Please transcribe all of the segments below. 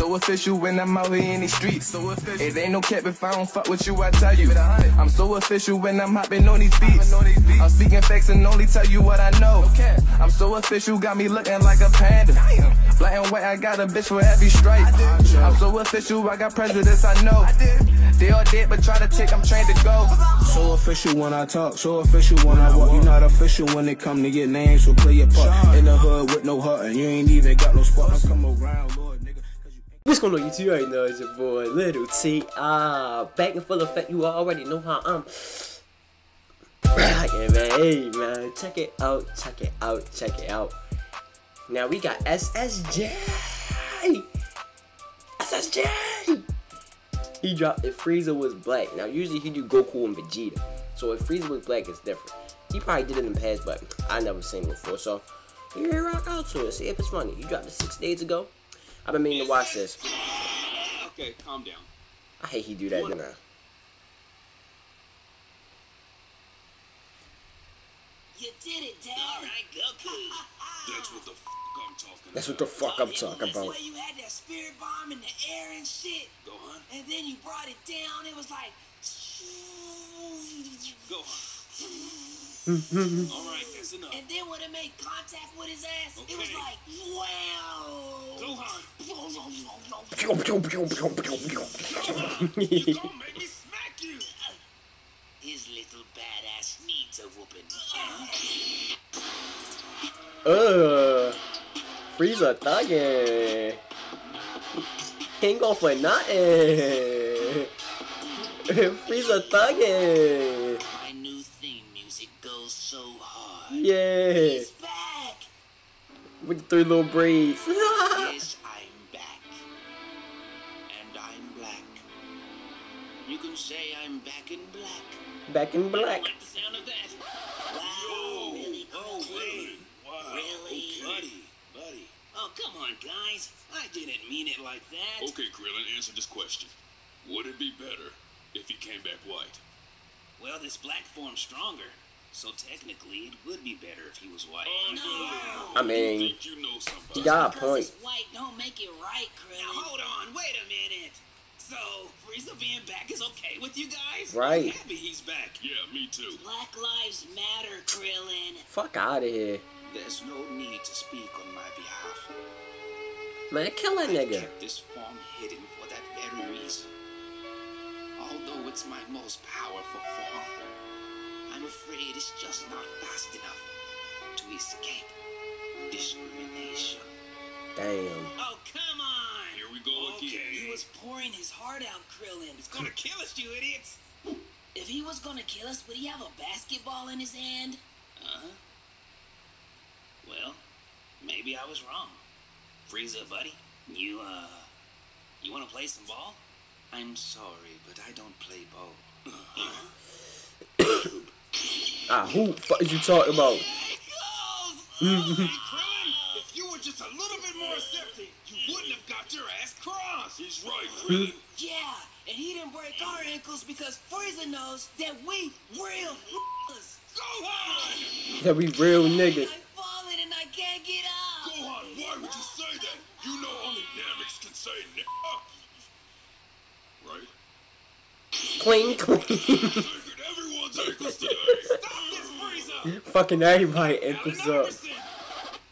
so official when I'm out here in these streets. So official. It ain't no cap if I don't fuck with you, I tell you. I'm so official when I'm hopping on these beats. I'm speaking facts and only tell you what I know. I'm so official, got me looking like a panda. Black and white, I got a bitch for every stripe. I'm so official, I got presidents I know. They all dead, but try to take, I'm trained to go. So official when I talk, so official when I walk. You not official when it come to get names, so play your part. In the hood with no heart, and you ain't even got no spot. I come around, Lord, nigga. 'cause you What's going on YouTube right now? It's your boy Little T. Ah, back in full effect. You already know how I'm. yeah, man. Hey, man. Check it out. Check it out. Check it out. Now we got SSJ. SSJ. He dropped if Frieza was black. Now usually he do Goku and Vegeta. So if Frieza was black, it's different. He probably did it in the past, but I never seen it before. So you rock out to it. See if it's funny. You dropped it six days ago. I've been meaning to watch this. Okay, calm down. I hate he do that, didn't I? You did it, Dad. All right, Goku. That's what the f I'm talking That's what the fuck I'm talking That's about. where you had that spirit bomb in the air and shit. Go on. And then you brought it down. It was like. Go on. Mm-hmm. All right, that's enough. And then when it made contact with his ass, it was like, wow. Gonna make me smack you. His little badass needs a whooping. Uh, Frieza. He ain't going for nothing. Frieza thuggin'. My new theme music goes so hard. Yeah, with three little braids. You can say I'm back in black. Back in black. Like the sound of that. Wow. Really Oh, cool. wait. Wow. Really? Buddy, buddy. Oh, come on, guys. I didn't mean it like that. Okay, Krillin, answer this question. Would it be better if he came back white? Well, this black form's stronger. So technically, it would be better if he was white. Oh, Unbelievable. I mean, you you know somebody? You got a point. it's white don't make it right, Krillin. Now, hold on. Wait a minute. So, Frieza being back is okay with you guys? Right. I'm happy he's back. Yeah, me too. Black lives matter, Krillin. Fuck out of here. There's no need to speak on my behalf. Man, kill that I nigga. kept this form hidden for that very reason. Although it's my most powerful form, I'm afraid it's just not fast enough to escape discrimination. Damn. Oh, come on! Here we go again. He was pouring his heart out, Krillin. He's gonna kill us, you idiots! If he was gonna kill us, would he have a basketball in his hand? Uh-huh. Well, maybe I was wrong. Frieza, buddy, you, uh, you wanna play some ball? I'm sorry, but I don't play ball. Ah, who fuck is you talking about? got your ass crossed. He's right, Krillin. Yeah, and he didn't break our ankles because Frieza knows that we real niggas. Gohan! That we real niggas. I'm falling and I can't get up. Gohan, why would you say that? You know only Namix can say nigga. Right? Clean, clean. Everyone's ankles today. Stop this, Frieza! Fucking everybody Allen ankles up.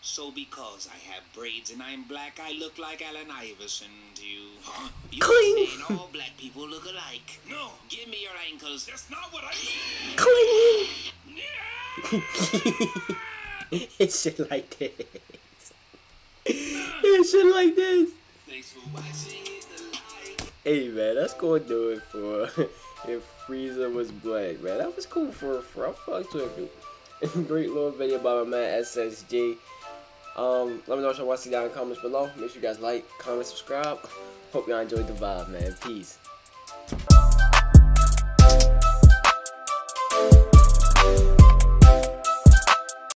So because I have braids and I'm black, I look like Allen Iverson to you. Huh? You Cling. saying all black people look alike. No, Give me your ankles. that's not what I mean. Clean. Yeah. it's shit like this. it's shit like this. Thanks for watching. Hit the like. Hey man, that's gonna do it for if Frieza was black, man. That was cool for for I fucked with it. Great little video by my man SSG. Um, let me know what y'all want to see down in the comments below. Make sure you guys like, comment, subscribe. Hope y'all enjoyed the vibe, man. Peace.